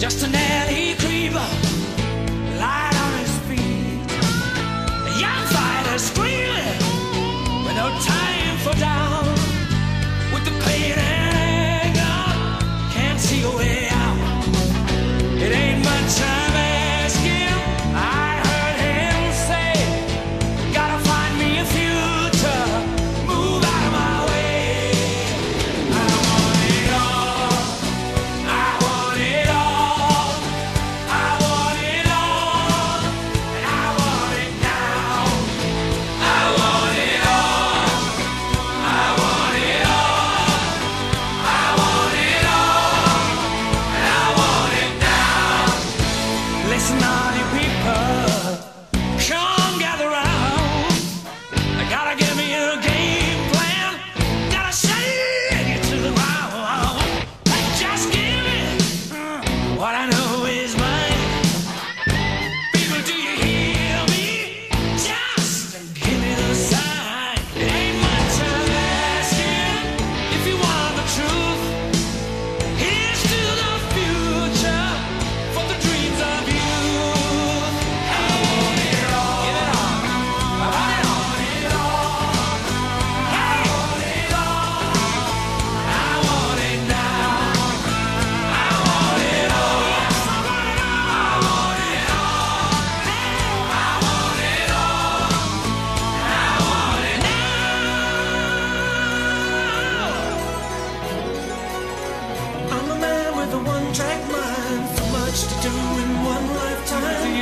just an alley creeper, Listen, do in one lifetime.